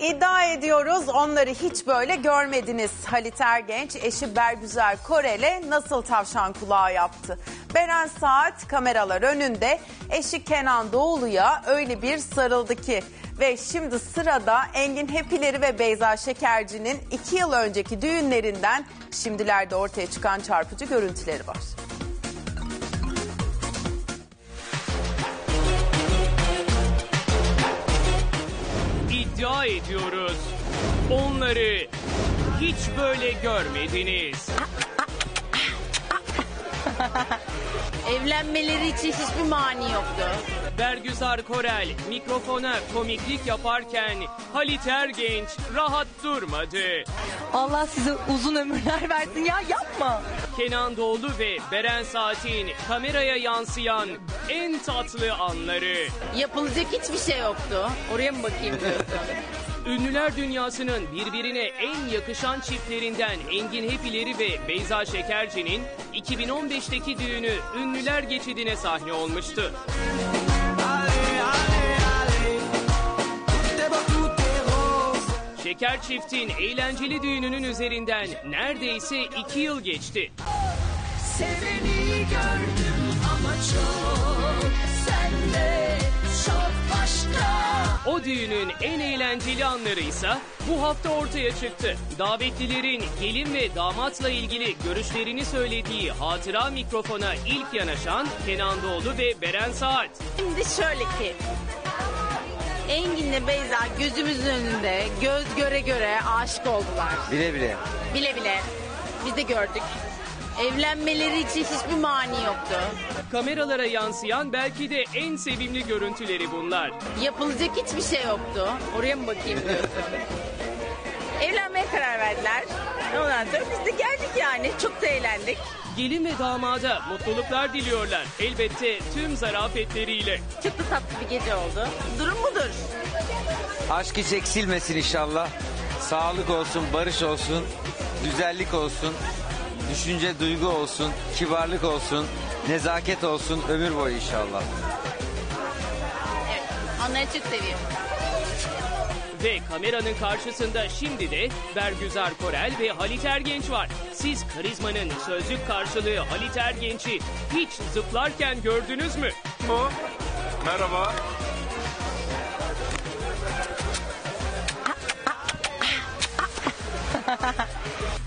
İddia ediyoruz onları hiç böyle görmediniz. Halit Ergenç eşi Bergüzar Korel'e nasıl tavşan kulağı yaptı? Beren Saat kameralar önünde eşi Kenan Doğulu'ya öyle bir sarıldı ki. Ve şimdi sırada Engin Hepileri ve Beyza Şekerci'nin iki yıl önceki düğünlerinden şimdilerde ortaya çıkan çarpıcı görüntüleri var. İddia ediyoruz. Onları hiç böyle görmediniz. Evlenmeleri için hiçbir mani yoktu. Bergüzar Korel mikrofona komiklik yaparken Halit Ergenç rahat durmadı. Allah size uzun ömürler versin ya yapma. Kenan Doğulu ve Beren Saat'in kameraya yansıyan en tatlı anları. Yapılacak hiçbir şey yoktu. Oraya mı bakayım diyorsun? Ünlüler dünyasının birbirine en yakışan çiftlerinden Engin Hepileri ve Beyza Şekerci'nin 2015'teki düğünü Ünlüler Geçidi'ne sahne olmuştu. Şeker çiftin eğlenceli düğününün üzerinden neredeyse iki yıl geçti. Seveni gördüm O düğünün en eğlenceli anları ise bu hafta ortaya çıktı. Davetlilerin gelin ve damatla ilgili görüşlerini söylediği hatıra mikrofona ilk yanaşan Kenan Doğulu ve Beren Saat. Şimdi şöyle ki. Engin'le Beyza gözümüzün önünde göz göre göre aşık oldular. Bile bile. Bile bile. Biz de gördük. Evlenmeleri için hiçbir mani yoktu. Kameralara yansıyan belki de en sevimli görüntüleri bunlar. Yapılacak hiçbir şey yoktu. Oraya mı bakayım diyorsun? Evlenmeye karar verdiler. Ondan sonra biz de geldik yani. Çok da eğlendik. Gelin ve damada mutluluklar diliyorlar. Elbette tüm zarafetleriyle. Çok da tatlı bir gece oldu. Durum budur. Aşk hiç eksilmesin inşallah. Sağlık olsun, barış olsun, güzellik olsun, düşünce, duygu olsun, kibarlık olsun, nezaket olsun, ömür boyu inşallah. Evet. Onları çok seviyorum. Ve kameranın karşısında şimdi de Bergüzar Korel ve Halit Ergenç var. Siz karizmanın sözlük karşılığı Halit Ergenç'i hiç zıplarken gördünüz mü? Merhaba.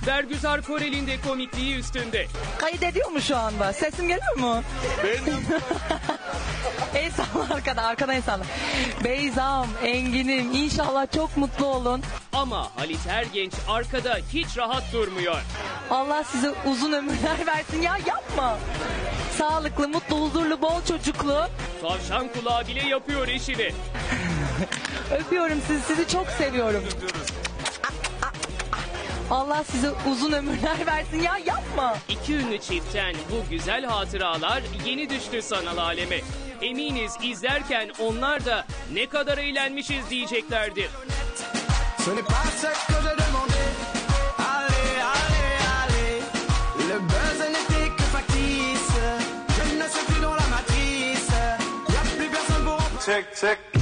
Bergüzar Korel'in de komikliği üstünde. Kayıt ediyor mu şu anda? Sesim geliyor mu? Benim El salla arkada, arkada el salla. Beyzam, Engin'im inşallah çok mutlu olun. Ama Halit Ergenç arkada hiç rahat durmuyor. Allah size uzun ömürler versin ya yapma. Sağlıklı, mutlu, huzurlu, bol çocuklu. Tavşan kulağı bile yapıyor eşini. Öpüyorum sizi, sizi çok seviyorum. Allah size uzun ömürler versin ya yapma. İki ünlü çiftten bu güzel hatıralar yeni düştü sanal aleme. Eminiz izlerken onlar da ne kadar eğlenmişiz diyeceklerdir. Çek çek.